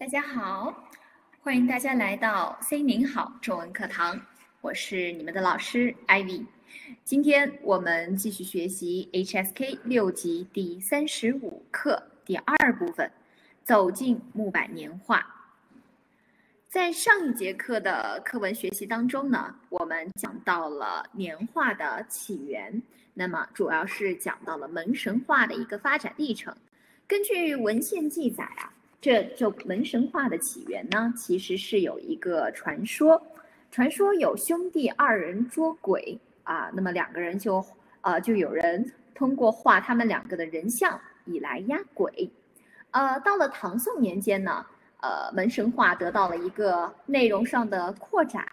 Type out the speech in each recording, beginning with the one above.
大家好，欢迎大家来到 C 您好中文课堂，我是你们的老师 Ivy。今天我们继续学习 HSK 六级第三十五课第二部分，走进木板年画。在上一节课的课文学习当中呢，我们讲到了年画的起源，那么主要是讲到了门神画的一个发展历程。根据文献记载啊。这就门神话的起源呢，其实是有一个传说，传说有兄弟二人捉鬼啊，那么两个人就呃就有人通过画他们两个的人像以来压鬼，呃，到了唐宋年间呢，呃，门神话得到了一个内容上的扩展，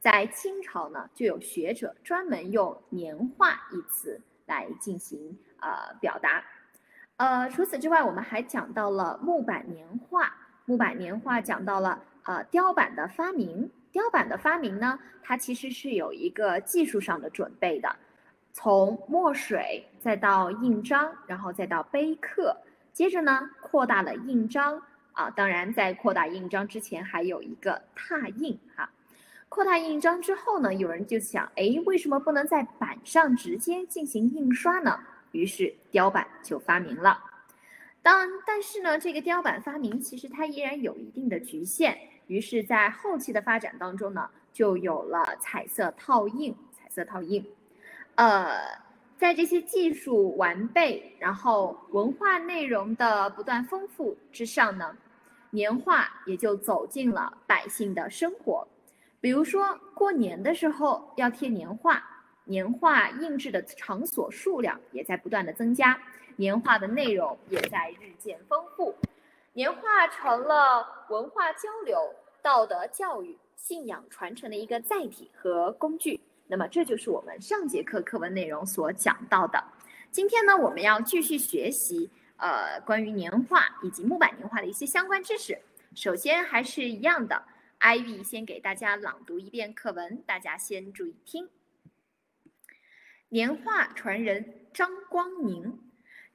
在清朝呢，就有学者专门用年画一词来进行呃表达。呃，除此之外，我们还讲到了木板年画。木板年画讲到了呃雕版的发明。雕版的发明呢，它其实是有一个技术上的准备的，从墨水再到印章，然后再到碑刻，接着呢扩大了印章啊。当然，在扩大印章之前，还有一个拓印哈。扩大印章之后呢，有人就想，哎，为什么不能在板上直接进行印刷呢？于是雕版就发明了，当但是呢，这个雕版发明其实它依然有一定的局限。于是，在后期的发展当中呢，就有了彩色套印。彩色套印，呃，在这些技术完备，然后文化内容的不断丰富之上呢，年画也就走进了百姓的生活。比如说过年的时候要贴年画。年画印制的场所数量也在不断的增加，年画的内容也在日渐丰富，年画成了文化交流、道德教育、信仰传承的一个载体和工具。那么，这就是我们上节课课文内容所讲到的。今天呢，我们要继续学习呃关于年画以及木板年画的一些相关知识。首先还是一样的，Ivy 先给大家朗读一遍课文，大家先注意听。年画传人张光宁，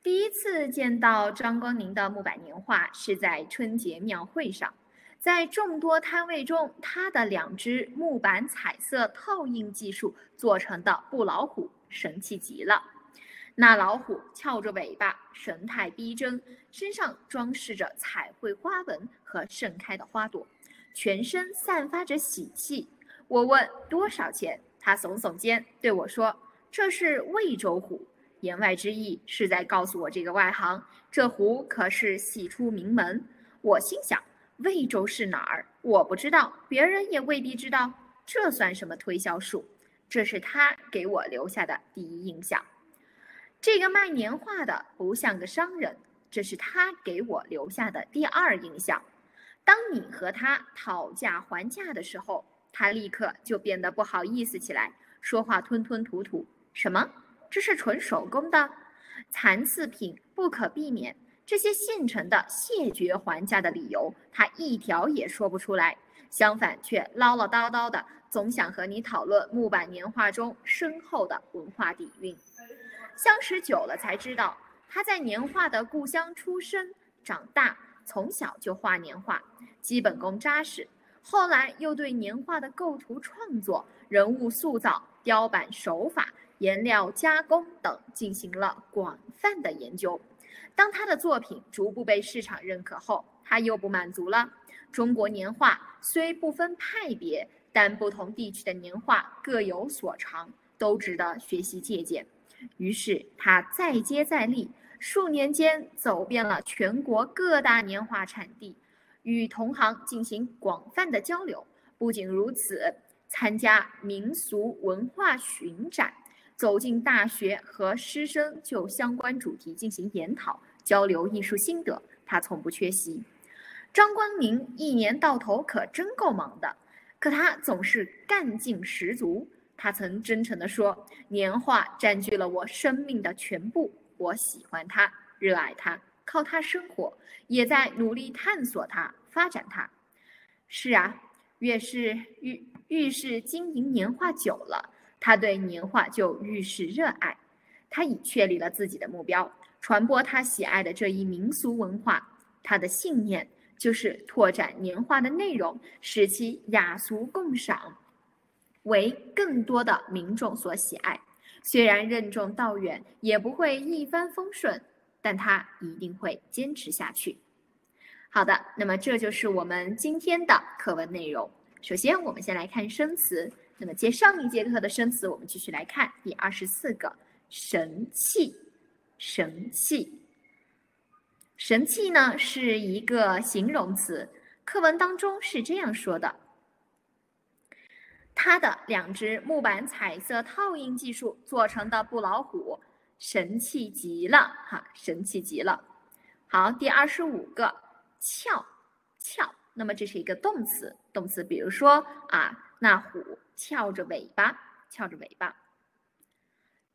第一次见到张光宁的木板年画是在春节庙会上，在众多摊位中，他的两只木板彩色套印技术做成的布老虎神气极了。那老虎翘着尾巴，神态逼真，身上装饰着彩绘花纹和盛开的花朵，全身散发着喜气。我问多少钱，他耸耸肩对我说。这是魏州虎，言外之意是在告诉我这个外行，这虎可是喜出名门。我心想，魏州是哪儿？我不知道，别人也未必知道，这算什么推销术？这是他给我留下的第一印象。这个卖年画的不像个商人，这是他给我留下的第二印象。当你和他讨价还价的时候，他立刻就变得不好意思起来，说话吞吞吐吐。什么？这是纯手工的残次品，不可避免。这些现成的谢绝还价的理由，他一条也说不出来。相反，却唠唠叨叨的，总想和你讨论木板年画中深厚的文化底蕴。相识久了，才知道他在年画的故乡出生长大，从小就画年画，基本功扎实。后来又对年画的构图创作、人物塑造、雕版手法。颜料加工等进行了广泛的研究。当他的作品逐步被市场认可后，他又不满足了。中国年画虽不分派别，但不同地区的年画各有所长，都值得学习借鉴。于是他再接再厉，数年间走遍了全国各大年画产地，与同行进行广泛的交流。不仅如此，参加民俗文化巡展。走进大学和师生就相关主题进行研讨交流艺术心得，他从不缺席。张光明一年到头可真够忙的，可他总是干劲十足。他曾真诚地说：“年画占据了我生命的全部，我喜欢它，热爱它，靠它生活，也在努力探索它，发展它。”是啊，越是愈愈是经营年画久了。他对年画就愈是热爱，他已确立了自己的目标，传播他喜爱的这一民俗文化。他的信念就是拓展年画的内容，使其雅俗共赏，为更多的民众所喜爱。虽然任重道远，也不会一帆风顺，但他一定会坚持下去。好的，那么这就是我们今天的课文内容。首先，我们先来看生词。那么接上一节课的生词，我们继续来看第二十四个“神气”。神气，神气呢是一个形容词。课文当中是这样说的：它的两只木板彩色套印技术做成的布老虎，神气极了哈，神气极了。好，第二十五个“翘”，翘，那么这是一个动词，动词，比如说啊，那虎。翘着尾巴，翘着尾巴。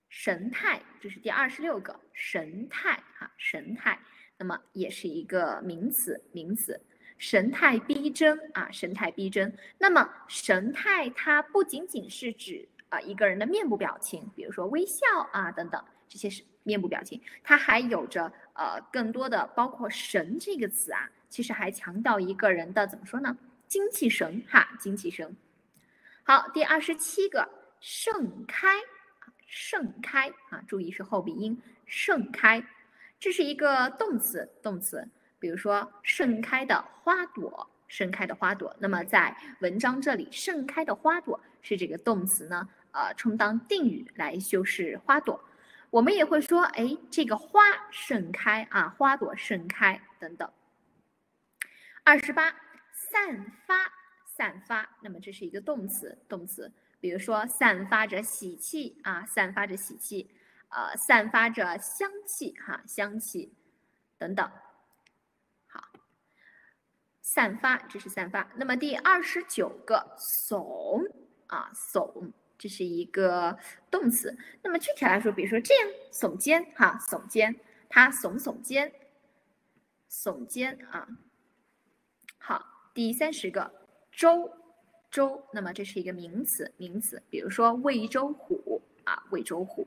神态，这是第二十六个神态哈，神态，那么也是一个名词，名词，神态逼真啊，神态逼真。那么神态它不仅仅是指啊一个人的面部表情，比如说微笑啊等等，这些是面部表情，它还有着呃更多的包括神这个词啊，其实还强调一个人的怎么说呢？精气神哈，精气神。好，第二十七个盛开，盛开啊，注意是后鼻音，盛开，这是一个动词，动词，比如说盛开的花朵，盛开的花朵。那么在文章这里，盛开的花朵是这个动词呢，呃，充当定语来修饰花朵。我们也会说，哎，这个花盛开啊，花朵盛开等等。二十八，散发。散发，那么这是一个动词，动词，比如说散发着喜气啊，散发着喜气，呃，散发着香气哈，香气等等。好，散发，这是散发。那么第二十九个耸啊，耸，这是一个动词。那么具体来说，比如说这样耸肩哈，耸肩，他耸耸肩，耸肩啊。好，第三十个。周，周，那么这是一个名词，名词，比如说魏州虎啊，魏州虎。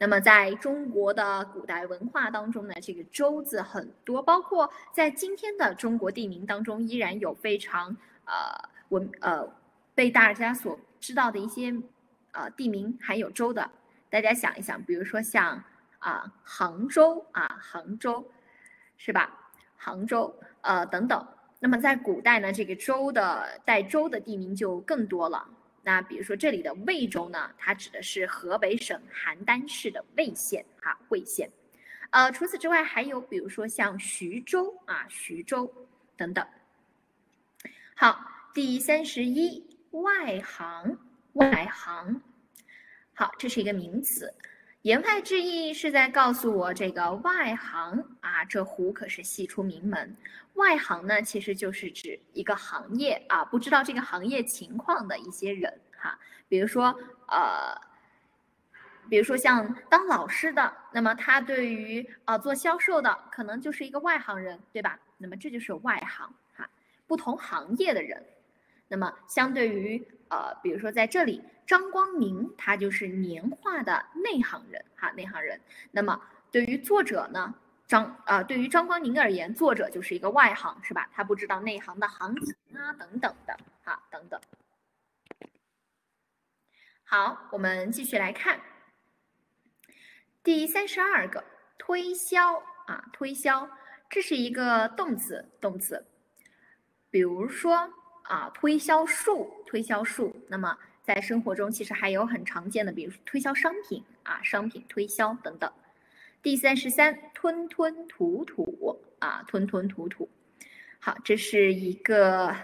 那么在中国的古代文化当中呢，这个州字很多，包括在今天的中国地名当中，依然有非常呃文呃被大家所知道的一些呃地名含有州的。大家想一想，比如说像啊杭州啊杭州，是吧？杭州呃等等。那么在古代呢，这个州的带州的地名就更多了。那比如说这里的魏州呢，它指的是河北省邯郸市的魏县，哈，魏县。呃，除此之外，还有比如说像徐州啊，徐州等等。好，第三十一，外行，外行。好，这是一个名词。言外之意是在告诉我，这个外行啊，这壶可是戏出名门。外行呢，其实就是指一个行业啊，不知道这个行业情况的一些人哈。比如说，呃，比如说像当老师的，那么他对于呃做销售的，可能就是一个外行人，对吧？那么这就是外行哈，不同行业的人。那么相对于呃，比如说在这里。张光明他就是年画的内行人哈，内行人。那么对于作者呢，张啊，对于张光明而言，作者就是一个外行，是吧？他不知道内行的行情啊，等等的哈，等等。好，我们继续来看第三十二个推销啊，推销，这是一个动词，动词。比如说啊，推销术，推销术，那么。在生活中，其实还有很常见的，比如推销商品啊，商品推销等等。第三十三，吞吞吐吐啊，吞吞吐吐。好，这是一个，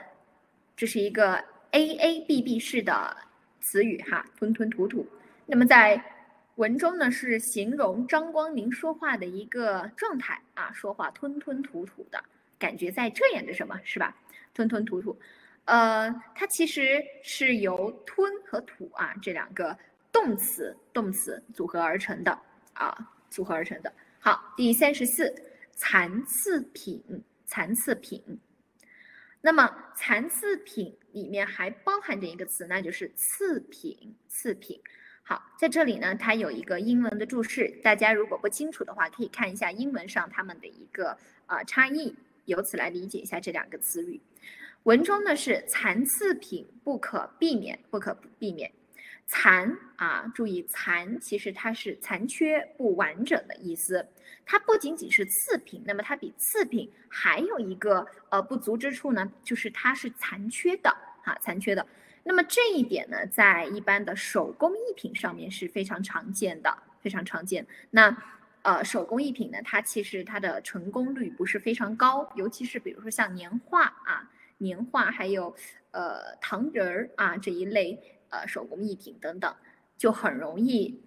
这是一个 A A B B 式的词语哈，吞吞吐吐。那么在文中呢，是形容张光宁说话的一个状态啊，说话吞吞吐吐的感觉，在遮掩着什么，是吧？吞吞吐吐。呃，它其实是由吞和吐啊这两个动词动词组合而成的啊，组合而成的。好，第三十四，残次品，残次品。那么残次品里面还包含着一个词，那就是次品，次品。好，在这里呢，它有一个英文的注释，大家如果不清楚的话，可以看一下英文上它们的一个呃差异。由此来理解一下这两个词语。文中呢是残次品不可避免，不可避免。残啊，注意残，其实它是残缺、不完整的意思。它不仅仅是次品，那么它比次品还有一个呃不足之处呢，就是它是残缺的哈，残缺的。那么这一点呢，在一般的手工艺品上面是非常常见的，非常常见。那呃，手工艺品呢，它其实它的成功率不是非常高，尤其是比如说像年画啊。年画还有，呃，糖人儿啊这一类，呃，手工艺品等等，就很容易，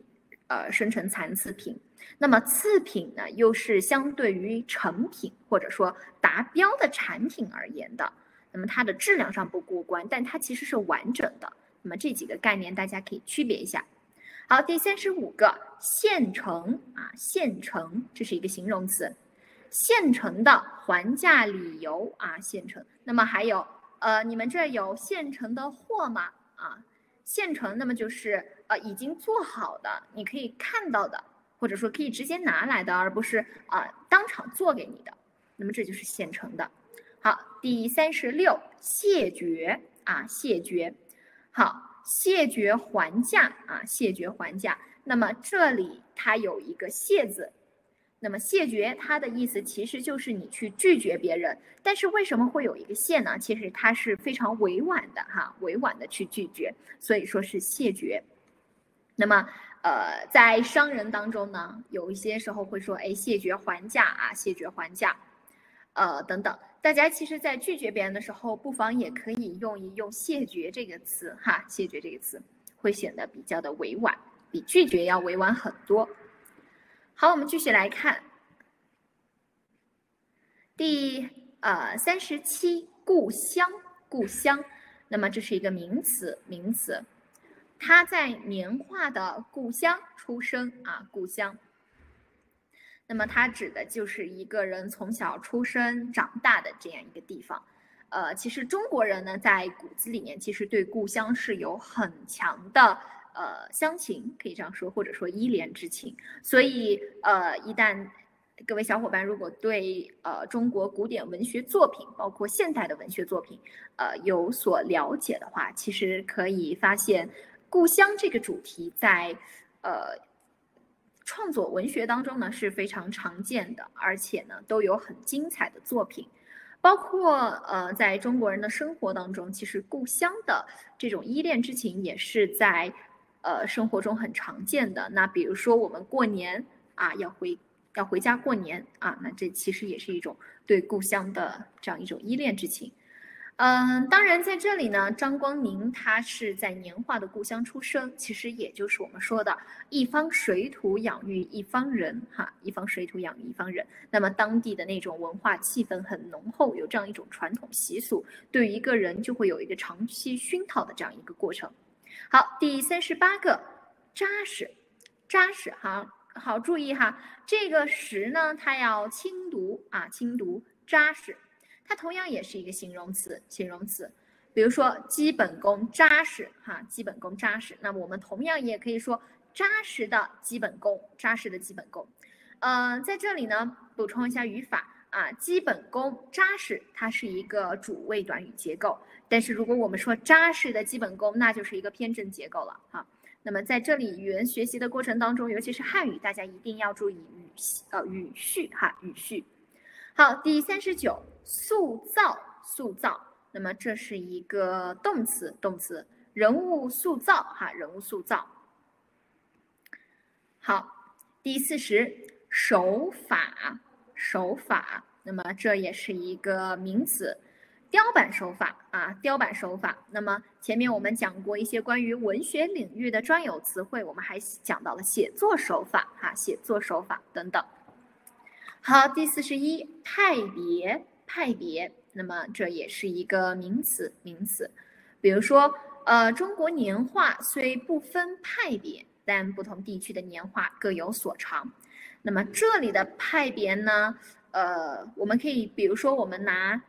呃，生成残次品。那么次品呢，又是相对于成品或者说达标的产品而言的。那么它的质量上不过关，但它其实是完整的。那么这几个概念大家可以区别一下。好，第三十五个，现成啊，现成，这是一个形容词。现成的还价理由啊，现成。那么还有，呃，你们这有现成的货吗？啊，现成，那么就是呃已经做好的，你可以看到的，或者说可以直接拿来的，而不是啊当场做给你的。那么这就是现成的。好，第三十六，谢绝啊，谢绝。好，谢绝还价啊，谢绝还价。那么这里它有一个谢字。那么谢绝，它的意思其实就是你去拒绝别人，但是为什么会有一个谢呢？其实它是非常委婉的哈，委婉的去拒绝，所以说是谢绝。那么呃，在商人当中呢，有一些时候会说，哎，谢绝还价啊，谢绝还价，呃等等。大家其实，在拒绝别人的时候，不妨也可以用一用谢绝这个词哈，谢绝这个词会显得比较的委婉，比拒绝要委婉很多。好，我们继续来看第呃三十七故乡，故乡。那么这是一个名词，名词。他在年画的故乡出生啊，故乡。那么它指的就是一个人从小出生长大的这样一个地方。呃，其实中国人呢，在骨子里面其实对故乡是有很强的。呃，乡情可以这样说，或者说依恋之情。所以，呃，一旦各位小伙伴如果对呃中国古典文学作品，包括现代的文学作品，呃有所了解的话，其实可以发现故乡这个主题在呃创作文学当中呢是非常常见的，而且呢都有很精彩的作品。包括呃在中国人的生活当中，其实故乡的这种依恋之情也是在。呃，生活中很常见的，那比如说我们过年啊，要回要回家过年啊，那这其实也是一种对故乡的这样一种依恋之情。嗯，当然在这里呢，张光明他是在年画的故乡出生，其实也就是我们说的一方水土养育一方人哈，一方水土养育一方人。那么当地的那种文化气氛很浓厚，有这样一种传统习俗，对于一个人就会有一个长期熏陶的这样一个过程。好，第三十八个，扎实，扎实，好好注意哈，这个实呢，它要轻读啊，轻读，扎实，它同样也是一个形容词，形容词，比如说基本功扎实哈，基本功扎实，那么我们同样也可以说扎实的基本功，扎实的基本功，呃，在这里呢，补充一下语法。啊，基本功扎实，它是一个主谓短语结构。但是如果我们说扎实的基本功，那就是一个偏正结构了哈。那么在这里语言学习的过程当中，尤其是汉语，大家一定要注意语呃语序哈语序。好，第三十九，塑造塑造，那么这是一个动词动词，人物塑造哈人物塑造。好，第四十，手法。手法，那么这也是一个名词，雕版手法啊，雕版手法。那么前面我们讲过一些关于文学领域的专有词汇，我们还讲到了写作手法哈，写作手法等等。好，第四十一派别，派别，那么这也是一个名词，名词。比如说，呃，中国年画虽不分派别，但不同地区的年画各有所长。那么这里的派别呢？呃，我们可以比如说，我们拿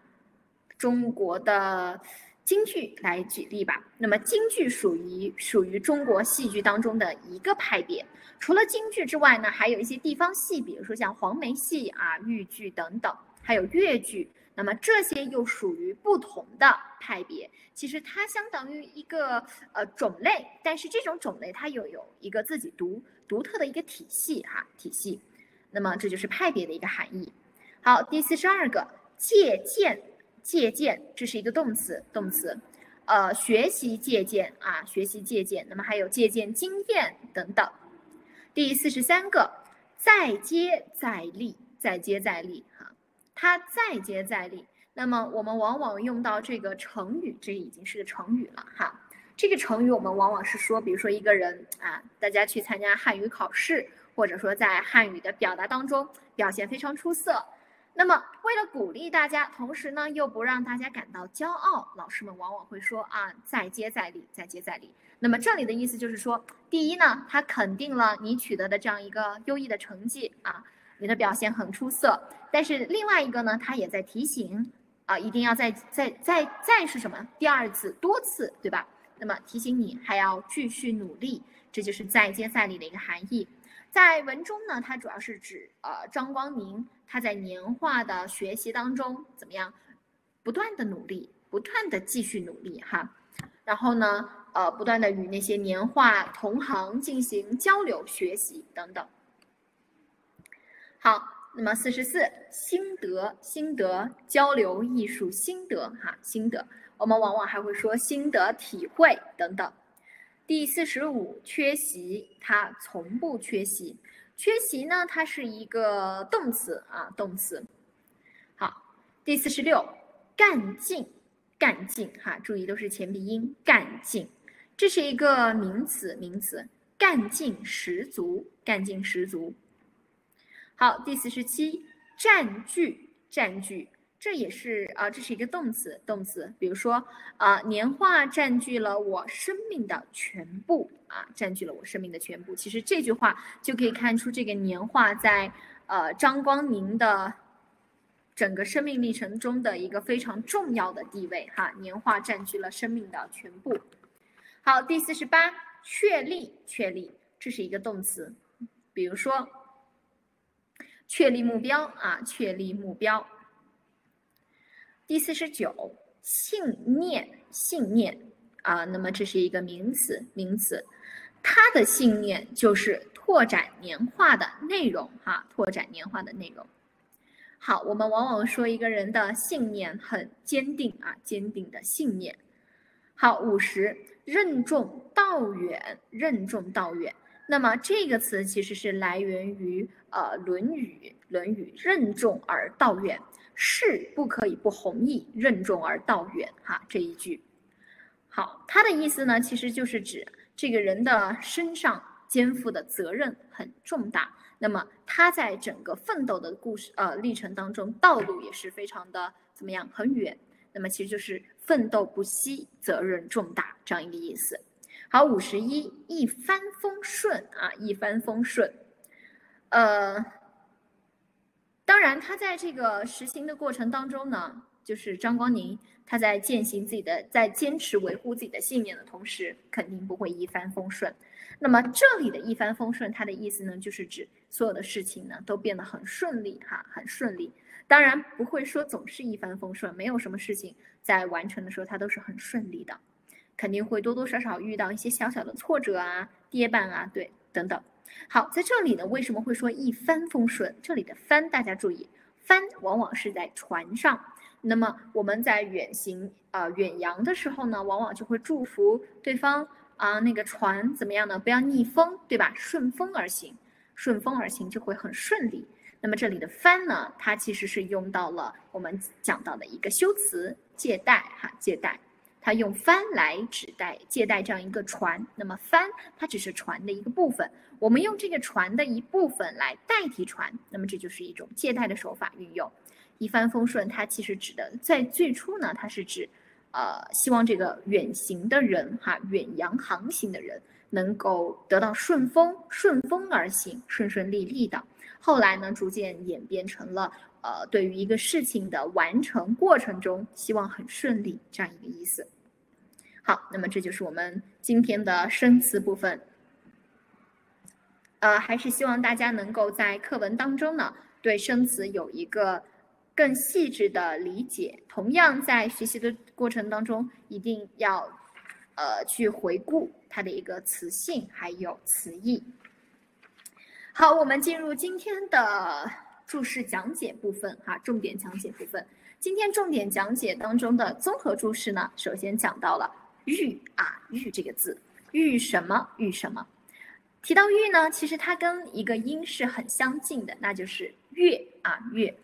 中国的京剧来举例吧。那么京剧属于属于中国戏剧当中的一个派别。除了京剧之外呢，还有一些地方戏，比如说像黄梅戏啊、豫剧等等。还有越剧。那么这些又属于不同的派别，其实它相当于一个呃种类，但是这种种类它又有一个自己独独特的一个体系哈体系。那么这就是派别的一个含义。好，第四十二个借鉴，借鉴这是一个动词，动词，呃，学习借鉴啊，学习借鉴。那么还有借鉴经验等等。第四十三个再接再厉，再接再厉。哈它再接再厉，那么我们往往用到这个成语，这已经是个成语了哈。这个成语我们往往是说，比如说一个人啊，大家去参加汉语考试，或者说在汉语的表达当中表现非常出色。那么为了鼓励大家，同时呢又不让大家感到骄傲，老师们往往会说啊，再接再厉，再接再厉。那么这里的意思就是说，第一呢，他肯定了你取得的这样一个优异的成绩啊。你的表现很出色，但是另外一个呢，他也在提醒啊，一定要再再再再是什么？第二次、多次，对吧？那么提醒你还要继续努力，这就是再接再厉的一个含义。在文中呢，它主要是指呃张光明他在年画的学习当中怎么样，不断的努力，不断的继续努力哈，然后呢，呃，不断的与那些年画同行进行交流学习等等。好，那么四十四心得，心得交流艺术心得哈，心得我们往往还会说心得体会等等。第四十五缺席，它从不缺席，缺席呢，它是一个动词啊，动词。好，第四十六干劲，干劲哈，注意都是前鼻音，干劲，这是一个名词，名词，干劲十足，干劲十足。好，第四十七，占据，占据，这也是啊，这是一个动词，动词。比如说啊，年画占据了我生命的全部啊，占据了我生命的全部。其实这句话就可以看出这个年画在呃张光宁的整个生命历程中的一个非常重要的地位哈。年画占据了生命的全部。好，第四十八，确立，确立，这是一个动词。比如说。确立目标啊，确立目标。第四十九，信念，信念啊，那么这是一个名词，名词，他的信念就是拓展年画的内容哈，拓展年画的内容。好，我们往往说一个人的信念很坚定啊，坚定的信念。好，五十，任重道远，任重道远。那么这个词其实是来源于呃《论语》，《论语》任重而道远，事不可以不弘毅，任重而道远。哈，这一句，好，它的意思呢，其实就是指这个人的身上肩负的责任很重大，那么他在整个奋斗的故事呃历程当中，道路也是非常的怎么样，很远。那么其实就是奋斗不息，责任重大这样一个意思。好，五十一，一帆风顺啊，一帆风顺。呃，当然，他在这个实行的过程当中呢，就是张光宁他在践行自己的，在坚持维护自己的信念的同时，肯定不会一帆风顺。那么这里的一帆风顺，它的意思呢，就是指所有的事情呢都变得很顺利哈，很顺利。当然不会说总是一帆风顺，没有什么事情在完成的时候它都是很顺利的。肯定会多多少少遇到一些小小的挫折啊、跌绊啊，对，等等。好，在这里呢，为什么会说一帆风顺？这里的“帆”大家注意，“帆”往往是在船上。那么我们在远行啊、远洋的时候呢，往往就会祝福对方啊，那个船怎么样呢？不要逆风，对吧？顺风而行，顺风而行就会很顺利。那么这里的“帆”呢，它其实是用到了我们讲到的一个修辞“借贷”哈，借贷。它用帆来指代借贷这样一个船，那么帆它只是船的一个部分，我们用这个船的一部分来代替船，那么这就是一种借贷的手法运用。一帆风顺，它其实指的在最初呢，它是指，呃，希望这个远行的人哈，远洋航行的人能够得到顺风，顺风而行，顺顺利利的。后来呢，逐渐演变成了。呃，对于一个事情的完成过程中，希望很顺利这样一个意思。好，那么这就是我们今天的生词部分。呃，还是希望大家能够在课文当中呢，对生词有一个更细致的理解。同样，在学习的过程当中，一定要呃去回顾它的一个词性还有词义。好，我们进入今天的注释讲解部分哈，重点讲解部分。今天重点讲解当中的综合注释呢，首先讲到了“玉”啊，“玉”这个字，“玉”什么？“玉”什么？提到“玉”呢，其实它跟一个音是很相近的，那就是“月”啊，“月”。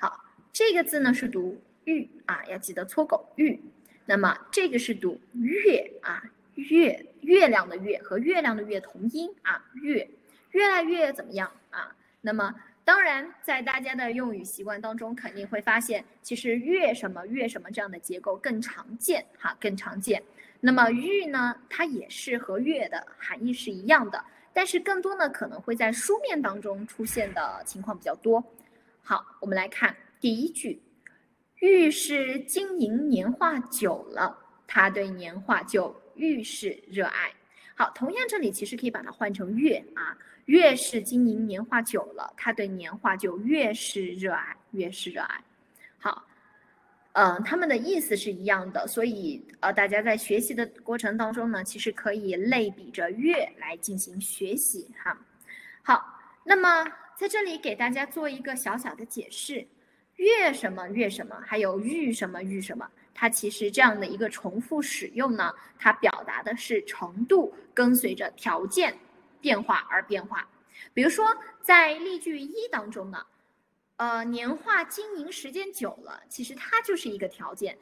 好，这个字呢是读“玉”啊，要记得搓狗“玉”。那么这个是读“月”啊，“月”月亮的“月”和月亮的“月”同音啊，“月”越来越怎么样啊？那么。当然，在大家的用语习惯当中，肯定会发现，其实“月”什么“月”什么这样的结构更常见，哈，更常见。那么“玉”呢，它也是和“月”的含义是一样的，但是更多呢，可能会在书面当中出现的情况比较多。好，我们来看第一句：“玉是经营年画久了，他对年画就愈是热爱。”好，同样这里其实可以把它换成“月”啊。越是经营年画久了，他对年画就越是热爱，越是热爱。好，嗯，他们的意思是一样的，所以呃，大家在学习的过程当中呢，其实可以类比着月来进行学习哈。好，那么在这里给大家做一个小小的解释，月什么月什么，还有玉什么玉什么，它其实这样的一个重复使用呢，它表达的是程度跟随着条件。变化而变化，比如说在例句一当中呢，呃，年画经营时间久了，其实它就是一个条件，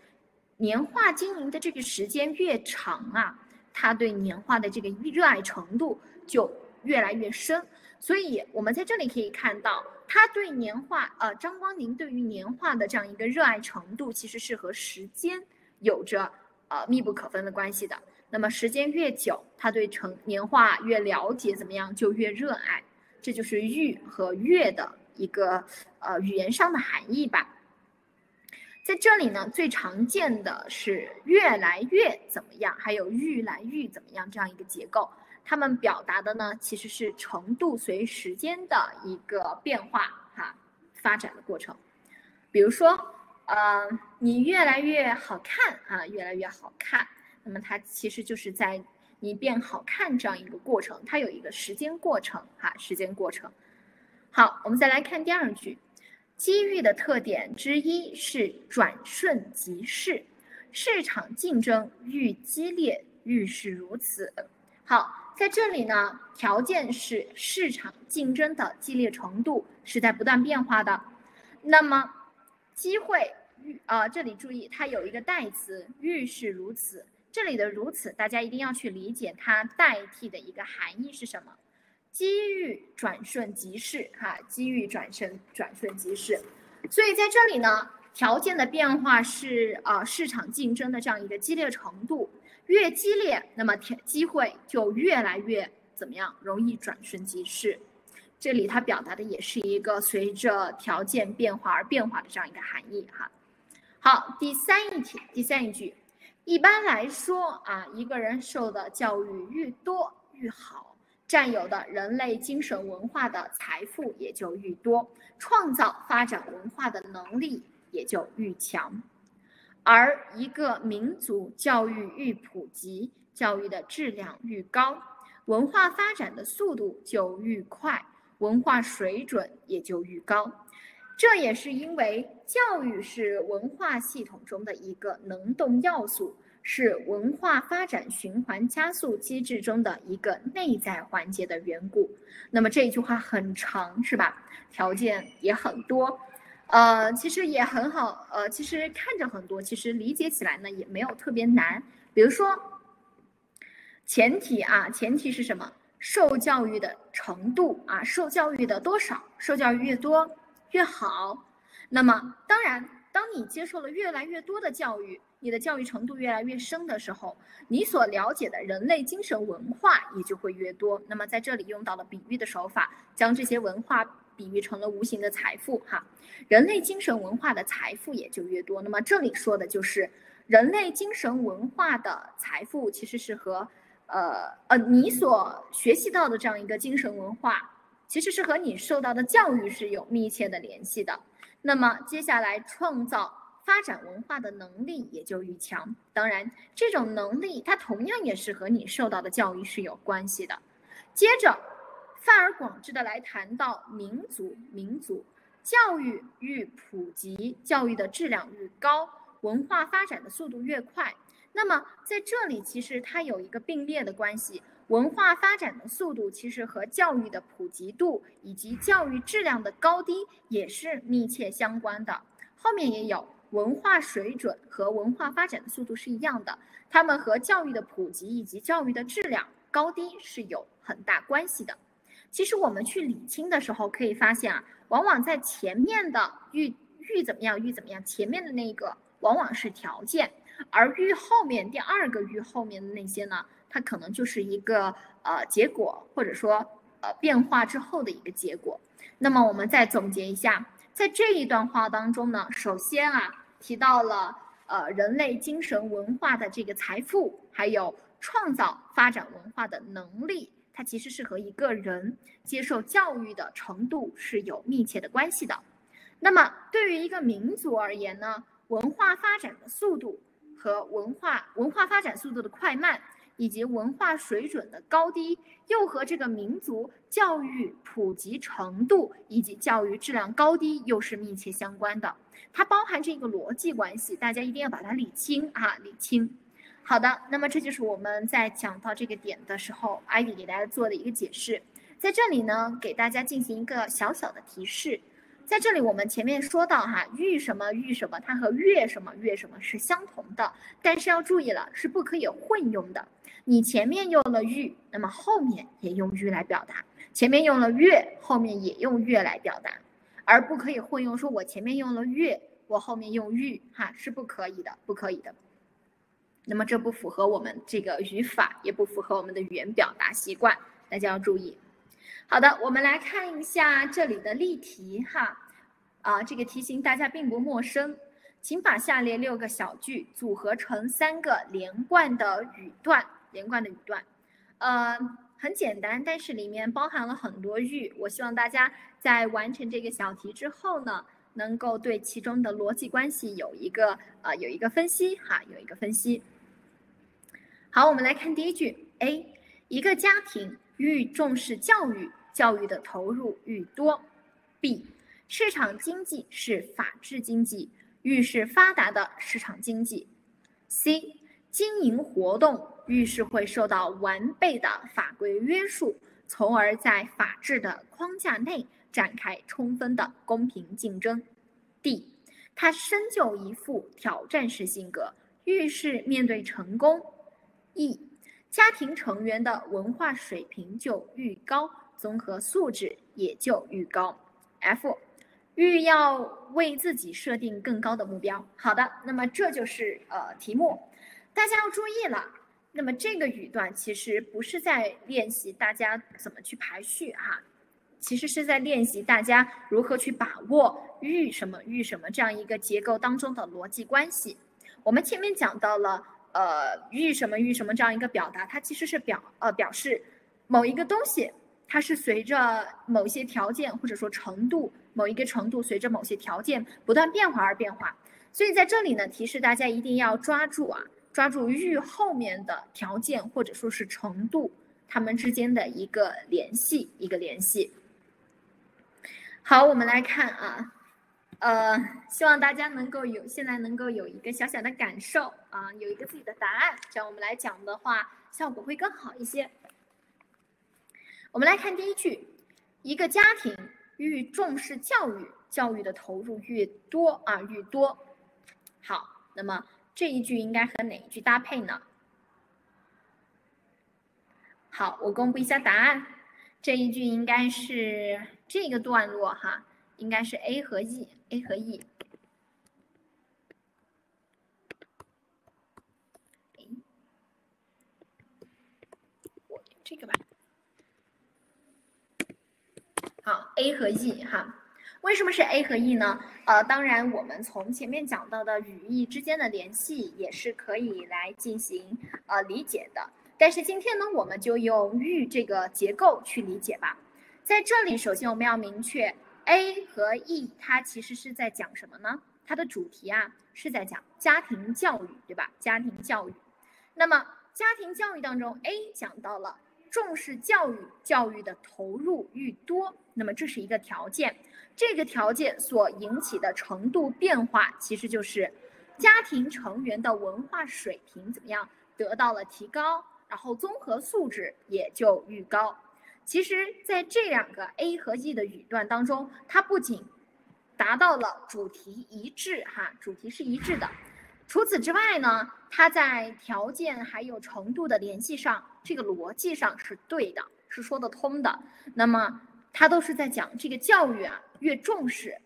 年画经营的这个时间越长啊，他对年画的这个热爱程度就越来越深。所以我们在这里可以看到，他对年画，呃，张光宁对于年画的这样一个热爱程度，其实是和时间有着呃密不可分的关系的。那么时间越久，他对成年画越了解，怎么样就越热爱，这就是“愈”和“越”的一个呃语言上的含义吧。在这里呢，最常见的是“越来越怎么样”，还有“愈来愈怎么样”这样一个结构，它们表达的呢其实是程度随时间的一个变化哈发展的过程。比如说，呃，你越来越好看啊，越来越好看。那么它其实就是在你变好看这样一个过程，它有一个时间过程哈，时间过程。好，我们再来看第二句，机遇的特点之一是转瞬即逝，市场竞争愈激烈，愈是如此。好，在这里呢，条件是市场竞争的激烈程度是在不断变化的。那么机会，啊，这里注意它有一个代词，愈是如此。这里的如此，大家一定要去理解它代替的一个含义是什么？机遇转瞬即逝，哈，机遇转瞬转瞬即逝。所以在这里呢，条件的变化是啊，市场竞争的这样一个激烈程度越激烈，那么条机会就越来越怎么样，容易转瞬即逝。这里它表达的也是一个随着条件变化而变化的这样一个含义，哈。好，第三一题，第三一句。一般来说啊，一个人受的教育愈多愈好，占有的人类精神文化的财富也就愈多，创造发展文化的能力也就愈强。而一个民族教育愈普及，教育的质量愈高，文化发展的速度就愈快，文化水准也就愈高。这也是因为教育是文化系统中的一个能动要素，是文化发展循环加速机制中的一个内在环节的缘故。那么这一句话很长，是吧？条件也很多，呃，其实也很好，呃，其实看着很多，其实理解起来呢也没有特别难。比如说，前提啊，前提是什么？受教育的程度啊，受教育的多少？受教育越多。越好，那么当然，当你接受了越来越多的教育，你的教育程度越来越深的时候，你所了解的人类精神文化也就会越多。那么在这里用到了比喻的手法，将这些文化比喻成了无形的财富，哈，人类精神文化的财富也就越多。那么这里说的就是人类精神文化的财富，其实是和，呃呃，你所学习到的这样一个精神文化。其实是和你受到的教育是有密切的联系的。那么接下来创造发展文化的能力也就愈强。当然，这种能力它同样也是和你受到的教育是有关系的。接着，泛而广之的来谈到民族，民族教育愈普及，教育的质量愈高，文化发展的速度越快。那么在这里，其实它有一个并列的关系。文化发展的速度其实和教育的普及度以及教育质量的高低也是密切相关的。后面也有文化水准和文化发展的速度是一样的，它们和教育的普及以及教育的质量高低是有很大关系的。其实我们去理清的时候可以发现啊，往往在前面的愈愈怎么样愈怎么样，前面的那个往往是条件，而愈后面第二个愈后面的那些呢？它可能就是一个呃结果，或者说呃变化之后的一个结果。那么我们再总结一下，在这一段话当中呢，首先啊提到了呃人类精神文化的这个财富，还有创造发展文化的能力，它其实是和一个人接受教育的程度是有密切的关系的。那么对于一个民族而言呢，文化发展的速度和文化文化发展速度的快慢。以及文化水准的高低，又和这个民族教育普及程度以及教育质量高低又是密切相关的。它包含着一个逻辑关系，大家一定要把它理清啊，理清。好的，那么这就是我们在讲到这个点的时候，艾比给大家做的一个解释。在这里呢，给大家进行一个小小的提示。在这里，我们前面说到哈，遇什么遇什么，它和越什么越什么是相同的，但是要注意了，是不可以混用的。你前面用了育，那么后面也用育来表达；前面用了悦，后面也用悦来表达，而不可以混用。说我前面用了悦，我后面用育，哈，是不可以的，不可以的。那么这不符合我们这个语法，也不符合我们的语言表达习惯，大家要注意。好的，我们来看一下这里的例题哈，啊，这个题型大家并不陌生，请把下列六个小句组合成三个连贯的语段。连贯的语段，呃，很简单，但是里面包含了很多语。我希望大家在完成这个小题之后呢，能够对其中的逻辑关系有一个呃有一个分析哈，有一个分析。好，我们来看第一句，A，一个家庭愈重视教育，教育的投入愈多。B，市场经济是法治经济，愈是发达的市场经济。C，经营活动。遇事会受到完备的法规约束，从而在法治的框架内展开充分的公平竞争。D，他深就一副挑战式性格，遇事面对成功。E，家庭成员的文化水平就愈高，综合素质也就愈高。F，欲要为自己设定更高的目标。好的，那么这就是呃题目，大家要注意了。那么这个语段其实不是在练习大家怎么去排序哈，其实是在练习大家如何去把握“遇什么遇什么”这样一个结构当中的逻辑关系。我们前面讲到了，呃，“遇什么遇什么”这样一个表达，它其实是表呃表示某一个东西，它是随着某些条件或者说程度，某一个程度随着某些条件不断变化而变化。所以在这里呢，提示大家一定要抓住啊。抓住玉后面的条件或者说是程度，它们之间的一个联系，一个联系。好，我们来看啊，呃，希望大家能够有现在能够有一个小小的感受啊，有一个自己的答案，这样我们来讲的话，效果会更好一些。我们来看第一句，一个家庭愈重视教育，教育的投入越多啊，愈多。好，那么。这一句应该和哪一句搭配呢？好，我公布一下答案。这一句应该是这个段落哈，应该是 A 和 E，A 和 E。我这个吧。好，A 和 E 哈。为什么是 A 和 E 呢？呃，当然，我们从前面讲到的语义之间的联系也是可以来进行呃理解的。但是今天呢，我们就用“育”这个结构去理解吧。在这里，首先我们要明确 A 和 E 它其实是在讲什么呢？它的主题啊是在讲家庭教育，对吧？家庭教育。那么家庭教育当中，A 讲到了重视教育，教育的投入愈多，那么这是一个条件。这个条件所引起的程度变化，其实就是家庭成员的文化水平怎么样得到了提高，然后综合素质也就愈高。其实，在这两个 A 和 E 的语段当中，它不仅达到了主题一致，哈，主题是一致的。除此之外呢，它在条件还有程度的联系上，这个逻辑上是对的，是说得通的。那么，它都是在讲这个教育啊。越重视，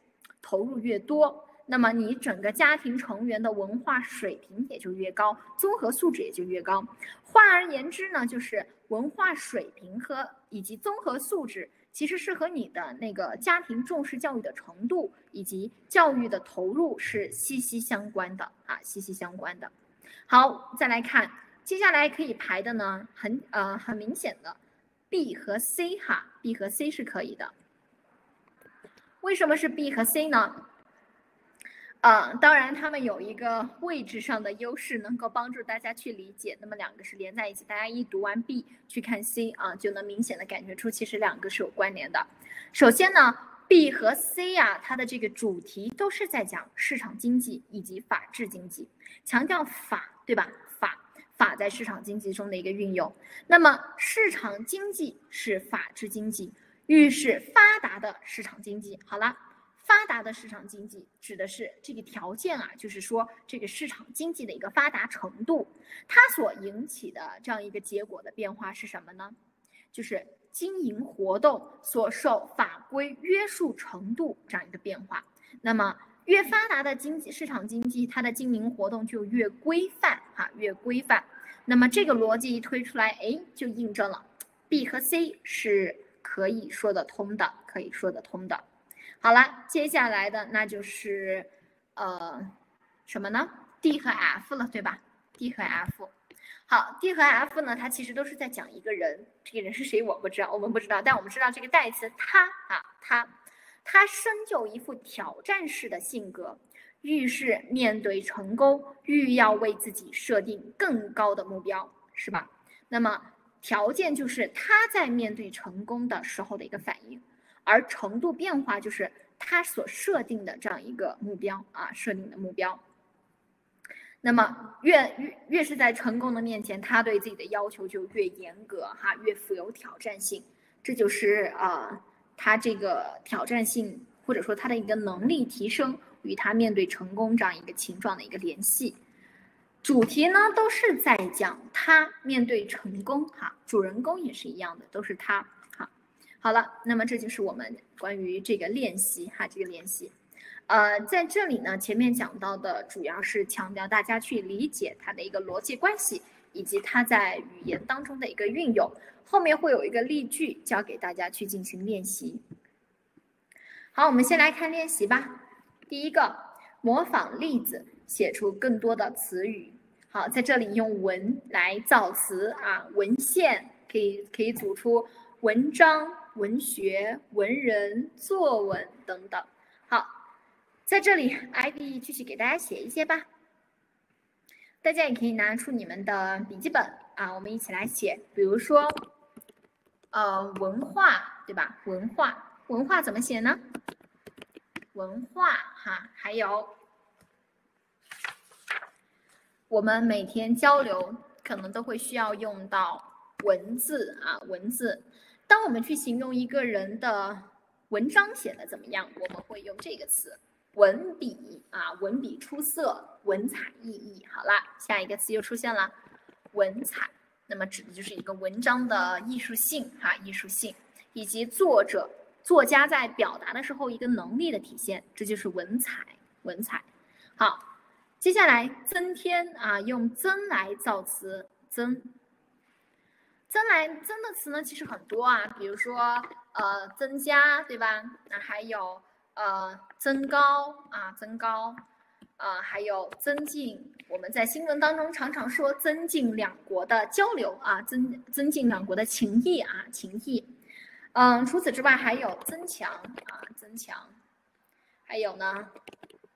投入越多，那么你整个家庭成员的文化水平也就越高，综合素质也就越高。换而言之呢，就是文化水平和以及综合素质，其实是和你的那个家庭重视教育的程度以及教育的投入是息息相关的啊，息息相关的。好，再来看接下来可以排的呢，很呃很明显的，B 和 C 哈，B 和 C 是可以的。为什么是 B 和 C 呢？啊，当然他们有一个位置上的优势，能够帮助大家去理解。那么两个是连在一起，大家一读完 B 去看 C 啊，就能明显的感觉出其实两个是有关联的。首先呢，B 和 C 呀，它的这个主题都是在讲市场经济以及法治经济，强调法，对吧？法法在市场经济中的一个运用。那么市场经济是法治经济。预示发达的市场经济。好了，发达的市场经济指的是这个条件啊，就是说这个市场经济的一个发达程度，它所引起的这样一个结果的变化是什么呢？就是经营活动所受法规约束程度这样一个变化。那么越发达的经济市场经济，它的经营活动就越规范哈，越规范。那么这个逻辑一推出来，哎，就印证了 B 和 C 是。可以说得通的，可以说得通的。好了，接下来的那就是呃什么呢？D 和 F 了，对吧？D 和 F。好，D 和 F 呢，它其实都是在讲一个人，这个人是谁我不知道，我们不知道，但我们知道这个代词他啊，他，他深就一副挑战式的性格，遇事面对成功，欲要为自己设定更高的目标，是吧？那么。条件就是他在面对成功的时候的一个反应，而程度变化就是他所设定的这样一个目标啊，设定的目标。那么越越越是在成功的面前，他对自己的要求就越严格哈，越富有挑战性。这就是啊，他这个挑战性或者说他的一个能力提升与他面对成功这样一个情状的一个联系。主题呢都是在讲他面对成功哈，主人公也是一样的，都是他。好了，那么这就是我们关于这个练习哈，这个练习，呃，在这里呢，前面讲到的主要是强调大家去理解它的一个逻辑关系，以及它在语言当中的一个运用。后面会有一个例句教给大家去进行练习。好，我们先来看练习吧。第一个，模仿例子。写出更多的词语。好，在这里用文来造词啊，文献可以可以组出文章、文学、文人、作文等等。好，在这里，ivy 继续给大家写一些吧。大家也可以拿出你们的笔记本啊，我们一起来写。比如说，呃，文化，对吧？文化，文化怎么写呢？文化，哈，还有。我们每天交流可能都会需要用到文字啊，文字。当我们去形容一个人的文章写的怎么样，我们会用这个词“文笔”啊，文笔出色，文采奕奕。好啦，下一个词又出现了“文采”，那么指的就是一个文章的艺术性哈，艺术性以及作者、作家在表达的时候一个能力的体现，这就是文采，文采。好。接下来增添啊，用增来造词，增，增来增的词呢，其实很多啊，比如说呃增加，对吧？那还有呃增高啊，增高，呃还有增进。我们在新闻当中常常说增进两国的交流啊，增增进两国的情谊啊，情谊。嗯，除此之外还有增强啊，增强，还有呢，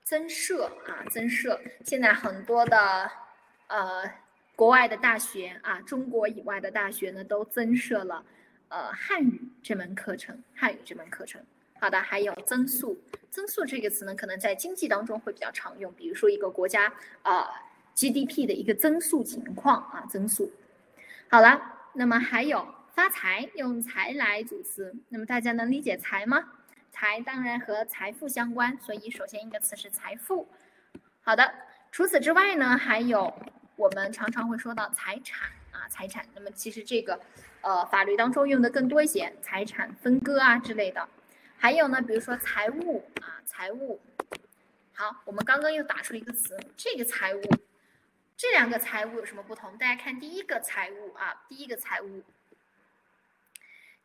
增设啊，增设。现在很多的呃国外的大学啊，中国以外的大学呢，都增设了呃汉语这门课程，汉语这门课程。好的，还有增速，增速这个词呢，可能在经济当中会比较常用，比如说一个国家啊 GDP 的一个增速情况啊，增速。好了，那么还有。发财用财来组词，那么大家能理解财吗？财当然和财富相关，所以首先一个词是财富。好的，除此之外呢，还有我们常常会说到财产啊，财产。那么其实这个呃法律当中用的更多一些，财产分割啊之类的。还有呢，比如说财务啊，财务。好，我们刚刚又打出了一个词，这个财务，这两个财务有什么不同？大家看第一个财务啊，第一个财务。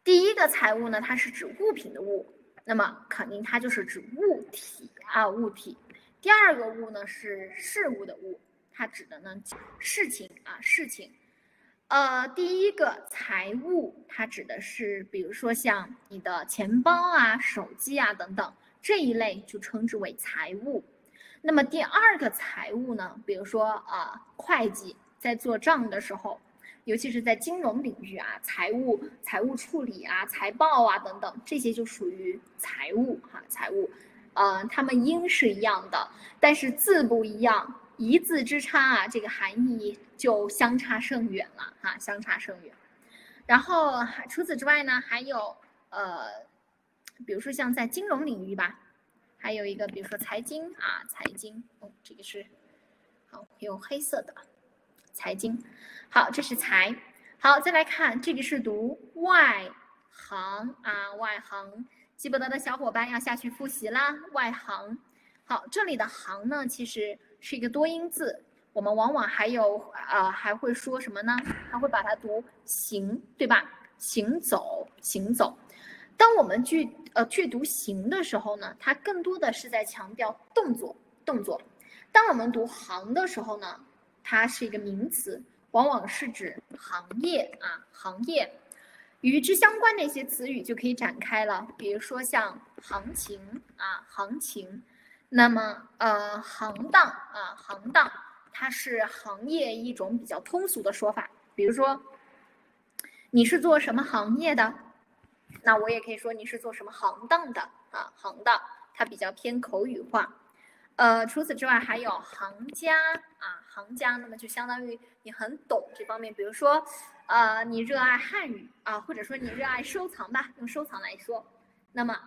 第一个财务呢，它是指物品的物，那么肯定它就是指物体啊，物体。第二个物呢是事物的物，它指的呢事情啊，事情。呃，第一个财物，它指的是比如说像你的钱包啊、手机啊等等这一类，就称之为财物。那么第二个财务呢，比如说啊，会计在做账的时候。尤其是在金融领域啊，财务、财务处理啊、财报啊等等，这些就属于财务哈，财务，呃，它们音是一样的，但是字不一样，一字之差啊，这个含义就相差甚远了哈，相差甚远。然后除此之外呢，还有呃，比如说像在金融领域吧，还有一个比如说财经啊，财经，哦，这个是好用黑色的。财经，好，这是财。好，再来看这个是读外行啊，外行。记不得的小伙伴要下去复习啦。外行，好，这里的行呢，其实是一个多音字。我们往往还有啊，还会说什么呢？还会把它读行，对吧？行走，行走。当我们去呃去读行的时候呢，它更多的是在强调动作，动作。当我们读行的时候呢？它是一个名词，往往是指行业啊，行业与之相关的一些词语就可以展开了。比如说像行情啊，行情，那么呃，行当啊，行当，它是行业一种比较通俗的说法。比如说你是做什么行业的，那我也可以说你是做什么行当的啊，行当，它比较偏口语化。呃，除此之外还有行家啊，行家，那么就相当于你很懂这方面，比如说，呃，你热爱汉语啊，或者说你热爱收藏吧，用收藏来说。那么，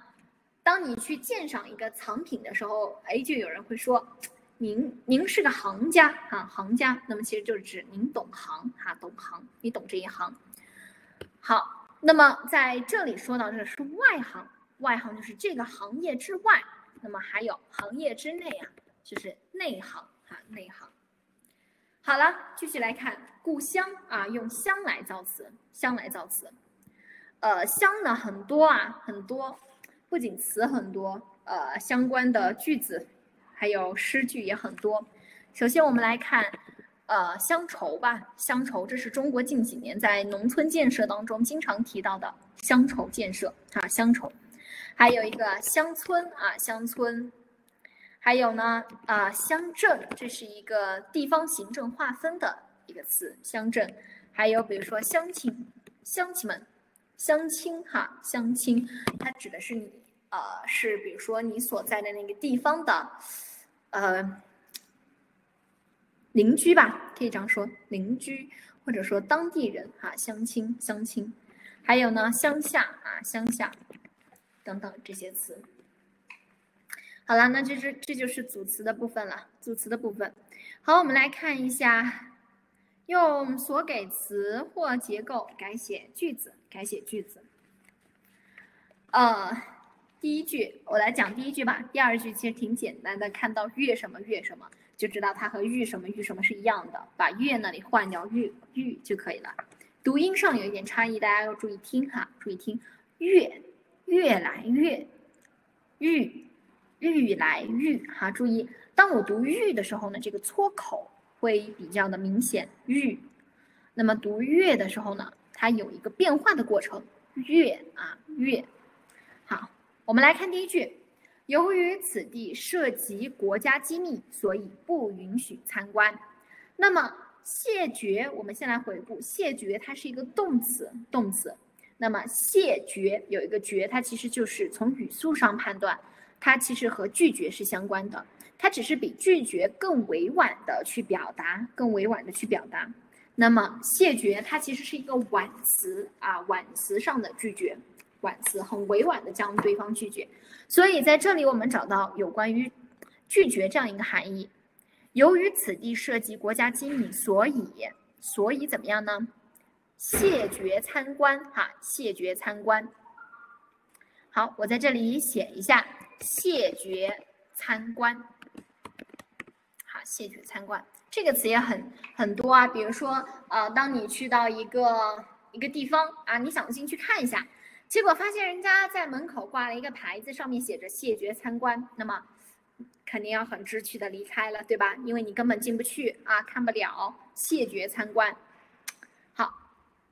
当你去鉴赏一个藏品的时候，哎，就有人会说，您您是个行家啊，行家，那么其实就是指您懂行哈，懂行，你懂这一行。好，那么在这里说到这是外行，外行就是这个行业之外。那么还有行业之内啊，就是内行哈，内行。好了，继续来看故乡啊，用乡来造词，乡来造词。呃，乡呢很多啊，很多，不仅词很多，呃，相关的句子还有诗句也很多。首先我们来看，呃，乡愁吧，乡愁，这是中国近几年在农村建设当中经常提到的乡愁建设啊，乡愁。还有一个乡村啊，乡村，还有呢啊，乡镇，这是一个地方行政划分的一个词，乡镇。还有比如说乡亲，乡亲们，乡亲哈，乡亲，它指的是你呃，是比如说你所在的那个地方的呃邻居吧，可以这样说，邻居或者说当地人哈，乡亲，乡亲。还有呢，乡下啊，乡下。等等这些词，好了，那这是这就是组词的部分了。组词的部分，好，我们来看一下，用所给词或结构改写句子。改写句子，呃，第一句我来讲第一句吧。第二句其实挺简单的，看到月什么月什么，就知道它和玉什么玉什么是一样的，把月那里换掉玉玉就可以了。读音上有一点差异，大家要注意听哈，注意听月。越来越，愈，愈来愈哈，注意，当我读愈的时候呢，这个搓口会比较的明显，愈。那么读越的时候呢，它有一个变化的过程，越啊越。我们来看第一句，由于此地涉及国家机密，所以不允许参观。那么谢绝，我们先来回顾，谢绝它是一个动词，动词。那么谢绝有一个绝，它其实就是从语速上判断，它其实和拒绝是相关的，它只是比拒绝更委婉的去表达，更委婉的去表达。那么谢绝它其实是一个婉词啊，婉词上的拒绝，婉辞很委婉的将对方拒绝。所以在这里我们找到有关于拒绝这样一个含义。由于此地涉及国家机密，所以所以怎么样呢？谢绝参观，哈，谢绝参观。好，我在这里写一下谢绝参观。好，谢绝参观这个词也很很多啊，比如说，呃，当你去到一个一个地方啊，你想进去看一下，结果发现人家在门口挂了一个牌子，上面写着谢绝参观，那么。肯定要很知趣的离开了，对吧？因为你根本进不去啊，看不了，谢绝参观。好，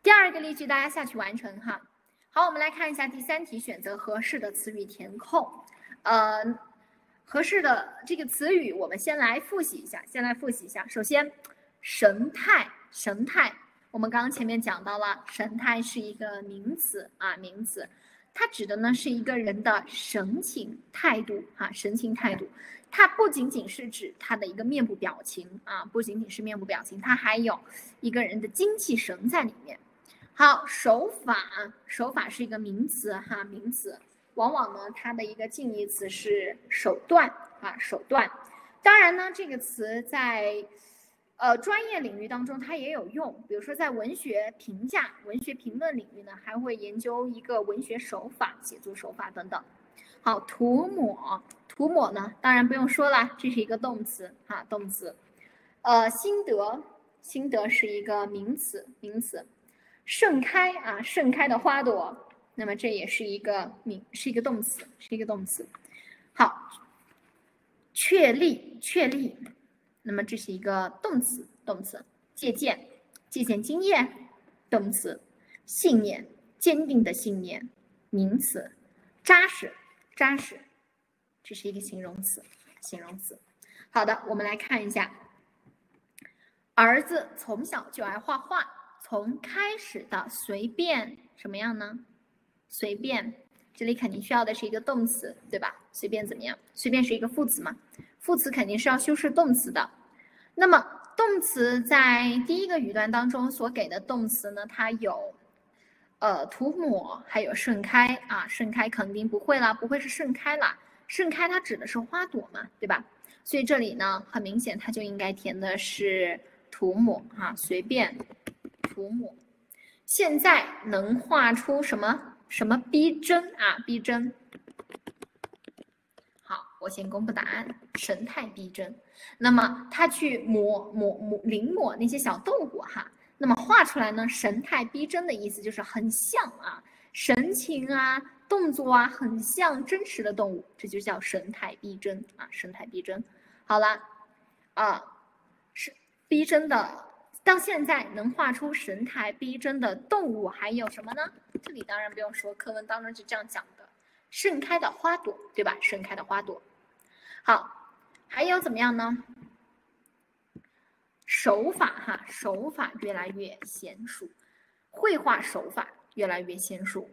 第二个例句大家下去完成哈。好，我们来看一下第三题，选择合适的词语填空。呃，合适的这个词语，我们先来复习一下，先来复习一下。首先，神态，神态，我们刚刚前面讲到了，神态是一个名词啊，名词。它指的呢是一个人的神情态度，哈，神情态度，它不仅仅是指他的一个面部表情啊，不仅仅是面部表情，它还有一个人的精气神在里面。好，手法，手法是一个名词，哈，名词，往往呢它的一个近义词是手段，啊，手段。当然呢，这个词在。呃，专业领域当中它也有用，比如说在文学评价、文学评论领域呢，还会研究一个文学手法、写作手法等等。好，涂抹，涂抹呢，当然不用说了，这是一个动词哈，动词。呃，心得，心得是一个名词，名词。盛开啊，盛开的花朵，那么这也是一个名，是一个动词，是一个动词。好，确立，确立。那么这是一个动词，动词借鉴，借鉴经验，动词信念，坚定的信念，名词扎实，扎实，这是一个形容词，形容词。好的，我们来看一下，儿子从小就爱画画，从开始的随便什么样呢？随便，这里肯定需要的是一个动词，对吧？随便怎么样？随便是一个副词嘛？副词肯定是要修饰动词的，那么动词在第一个语段当中所给的动词呢，它有，呃，涂抹，还有盛开啊，盛开肯定不会了，不会是盛开了，盛开它指的是花朵嘛，对吧？所以这里呢，很明显它就应该填的是涂抹哈，随便涂抹。现在能画出什么什么逼真啊，逼真。我先公布答案，神态逼真。那么他去抹抹抹临摹那些小动物哈，那么画出来呢，神态逼真的意思就是很像啊，神情啊，动作啊，很像真实的动物，这就叫神态逼真啊，神态逼真。好了，啊，是逼真的，到现在能画出神态逼真的动物还有什么呢？这里当然不用说，课文当中就这样讲的，盛开的花朵，对吧？盛开的花朵。好，还有怎么样呢？手法哈，手法越来越娴熟，绘画手法越来越娴熟。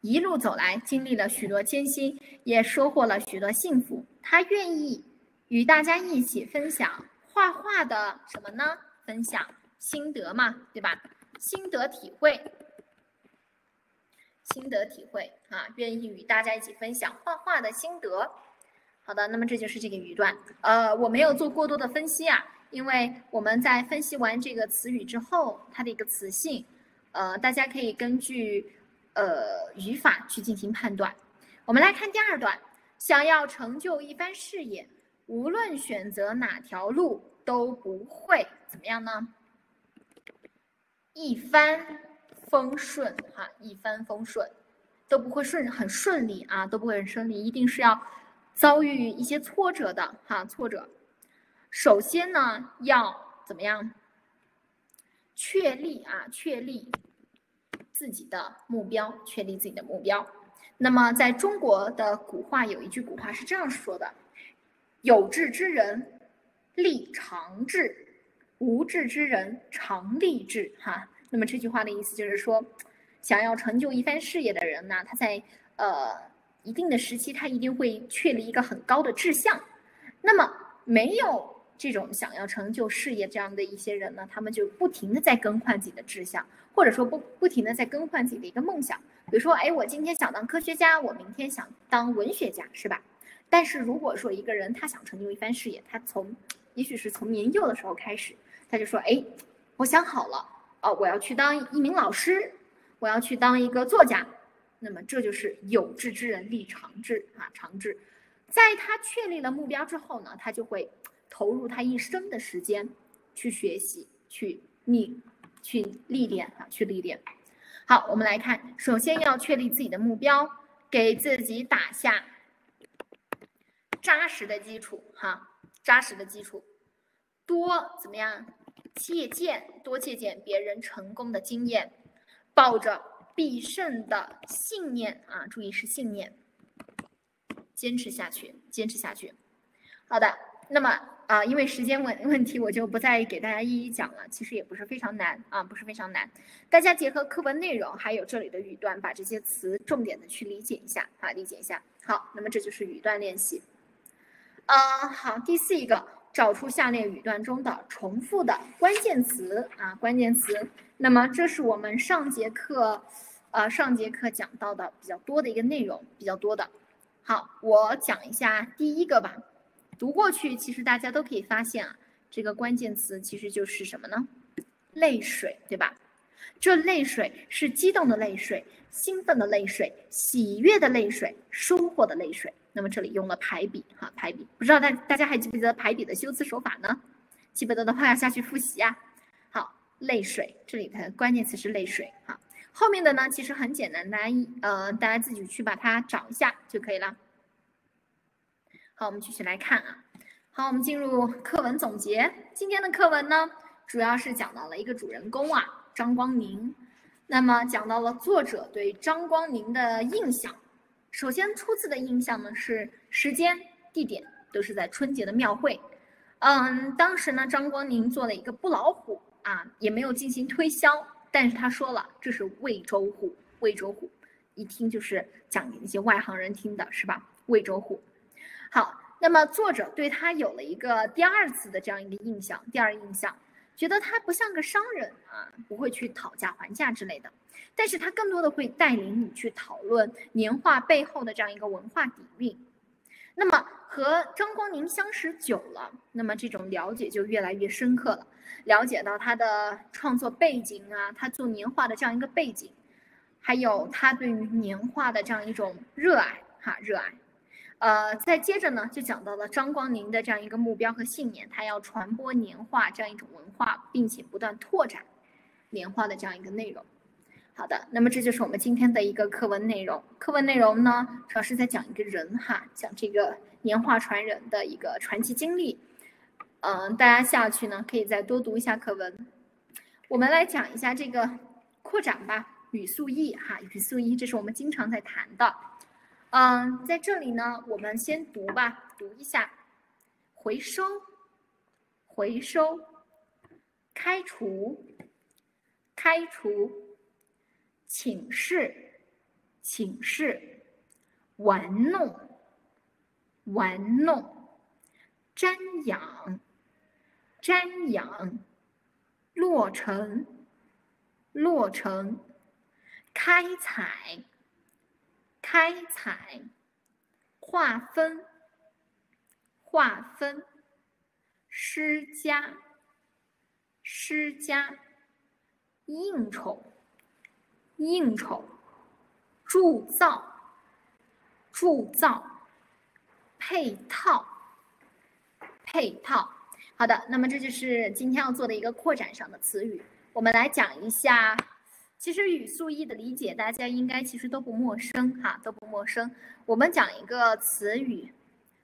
一路走来，经历了许多艰辛，也收获了许多幸福。他愿意与大家一起分享画画的什么呢？分享心得嘛，对吧？心得体会。心得体会啊，愿意与大家一起分享画画的心得。好的，那么这就是这个语段。呃，我没有做过多的分析啊，因为我们在分析完这个词语之后，它的一个词性，呃，大家可以根据呃语法去进行判断。我们来看第二段，想要成就一番事业，无论选择哪条路都不会怎么样呢？一番。风顺哈，一帆风顺，都不会顺很顺利啊，都不会很顺利，一定是要遭遇一些挫折的哈，挫折。首先呢，要怎么样？确立啊，确立自己的目标，确立自己的目标。那么，在中国的古话有一句古话是这样说的：“有志之人立长志，无志之人常立志。”哈，那么这句话的意思就是说，想要成就一番事业的人呢，他在呃一定的时期，他一定会确立一个很高的志向。那么，没有这种想要成就事业这样的一些人呢，他们就不停的在更换自己的志向，或者说不不停的在更换自己的一个梦想。比如说，哎，我今天想当科学家，我明天想当文学家，是吧？但是如果说一个人他想成就一番事业，他从，也许是从年幼的时候开始，他就说，哎，我想好了，哦，我要去当一名老师，我要去当一个作家，那么这就是有志之人立长志啊，长志，在他确立了目标之后呢，他就会投入他一生的时间去学习，去历，去历练啊，去历练。好，我们来看，首先要确立自己的目标，给自己打下扎实的基础，哈，扎实的基础，多怎么样？借鉴，多借鉴别人成功的经验，抱着必胜的信念啊，注意是信念，坚持下去，坚持下去。好的，那么。啊，因为时间问 问题，我就不再给大家一一讲了。其实也不是非常难啊，不是非常难。大家结合课文内容，还有这里的语段，把这些词重点的去理解一下啊，理解一下。好，那么这就是语段练习。啊，好，第四一个，找出下列语段中的重复的关键词啊，关键词。那么这是我们上节课，呃，上节课讲到的比较多的一个内容，比较多的。好，我讲一下第一个吧。读过去，其实大家都可以发现啊，这个关键词其实就是什么呢？泪水，对吧？这泪水是激动的泪水、兴奋的泪水、喜悦的泪水、收获的泪水。那么这里用了排比，哈，排比，不知道大大家还记不记得排比的修辞手法呢？记不得的话要下去复习啊。好，泪水，这里的关键词是泪水，哈。后面的呢，其实很简单，大家呃，大家自己去把它找一下就可以了。好，我们继续来看啊。好，我们进入课文总结。今天的课文呢，主要是讲到了一个主人公啊，张光宁。那么讲到了作者对张光宁的印象。首先，初次的印象呢是时间、地点都是在春节的庙会。嗯，当时呢，张光宁做了一个布老虎啊，也没有进行推销，但是他说了，这是魏州虎。魏州虎，一听就是讲给那些外行人听的，是吧？魏州虎。好，那么作者对他有了一个第二次的这样一个印象，第二印象，觉得他不像个商人啊，不会去讨价还价之类的，但是他更多的会带领你去讨论年画背后的这样一个文化底蕴。那么和张光宁相识久了，那么这种了解就越来越深刻了，了解到他的创作背景啊，他做年画的这样一个背景，还有他对于年画的这样一种热爱哈，热爱。呃，再接着呢，就讲到了张光宁的这样一个目标和信念，他要传播年画这样一种文化，并且不断拓展年画的这样一个内容。好的，那么这就是我们今天的一个课文内容。课文内容呢，主要是在讲一个人哈，讲这个年画传人的一个传奇经历。嗯，大家下去呢，可以再多读一下课文。我们来讲一下这个扩展吧，语速一哈，语速一，这是我们经常在谈的。嗯，在这里呢，我们先读吧，读一下，回收，回收，开除，开除，请示，请示，玩弄，玩弄，瞻仰，瞻仰，落成，落成，开采。开采、划分、划分、施加、施加、应酬、应酬、铸造、铸造、配套、配套。好的，那么这就是今天要做的一个扩展上的词语。我们来讲一下。其实语速一的理解，大家应该其实都不陌生哈，都不陌生。我们讲一个词语，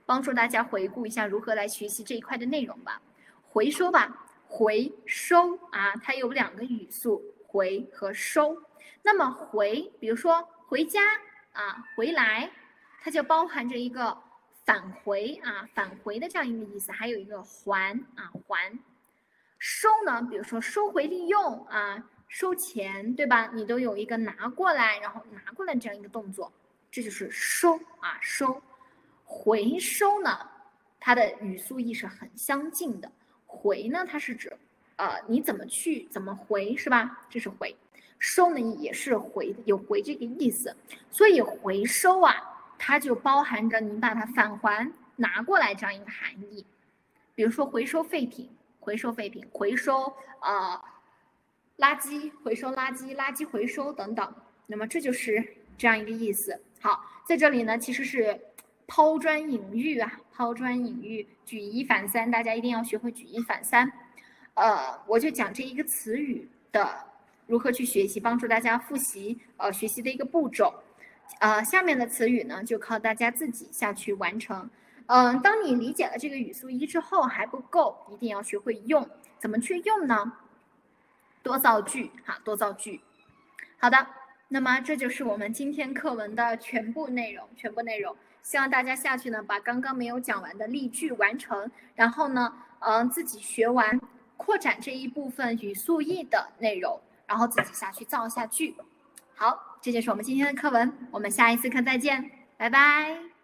帮助大家回顾一下如何来学习这一块的内容吧。回收吧，回收啊，它有两个语速，回和收。那么回，比如说回家啊，回来，它就包含着一个返回啊，返回的这样一个意思，还有一个还啊还。收呢，比如说收回利用啊，收钱对吧？你都有一个拿过来，然后拿过来这样一个动作，这就是收啊收。回收呢，它的语速意是很相近的。回呢，它是指，呃，你怎么去，怎么回，是吧？这是回。收呢，也是回，有回这个意思。所以回收啊，它就包含着你把它返还、拿过来这样一个含义。比如说回收废品，回收废品，回收呃垃圾，回收垃圾，垃圾回收等等。那么这就是这样一个意思。好，在这里呢，其实是。抛砖引玉啊，抛砖引玉，举一反三，大家一定要学会举一反三。呃，我就讲这一个词语的如何去学习，帮助大家复习呃学习的一个步骤。呃，下面的词语呢，就靠大家自己下去完成。嗯，当你理解了这个语速一之后还不够，一定要学会用，怎么去用呢？多造句哈，多造句。好的，那么这就是我们今天课文的全部内容，全部内容。希望大家下去呢，把刚刚没有讲完的例句完成，然后呢，嗯，自己学完，扩展这一部分语速义的内容，然后自己下去造一下句。好，这就是我们今天的课文，我们下一次课再见，拜拜。